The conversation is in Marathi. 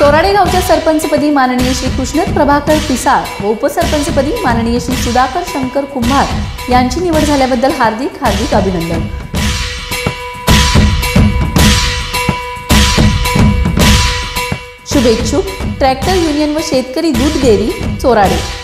चोराडे गावच्या सरपंचपदी माननीय श्री कृष्णत प्रभाकर पिसाळ व उपसरपंचपदी माननीय श्री सुधाकर शंकर कुंभार यांची निवड झाल्याबद्दल हार्दिक हार्दिक अभिनंदन. शुभेच्छुक. ट्रॅक्टर युनियन व शेतकरी दूध डेअरी चोराडे